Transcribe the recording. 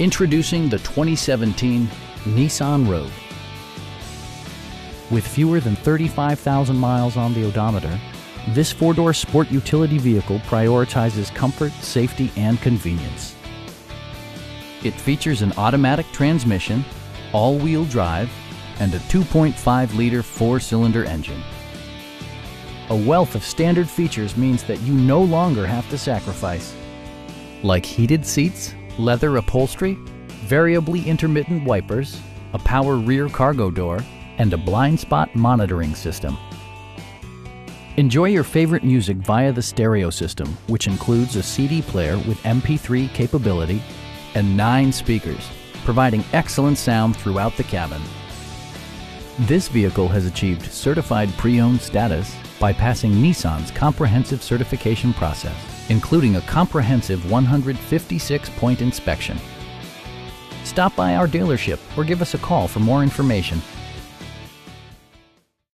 Introducing the 2017 Nissan Rogue. With fewer than 35,000 miles on the odometer, this four-door sport utility vehicle prioritizes comfort, safety, and convenience. It features an automatic transmission, all-wheel drive, and a 2.5-liter four-cylinder engine. A wealth of standard features means that you no longer have to sacrifice, like heated seats, leather upholstery, variably intermittent wipers, a power rear cargo door, and a blind spot monitoring system. Enjoy your favorite music via the stereo system, which includes a CD player with MP3 capability and nine speakers, providing excellent sound throughout the cabin. This vehicle has achieved certified pre-owned status by passing Nissan's comprehensive certification process, including a comprehensive 156-point inspection. Stop by our dealership or give us a call for more information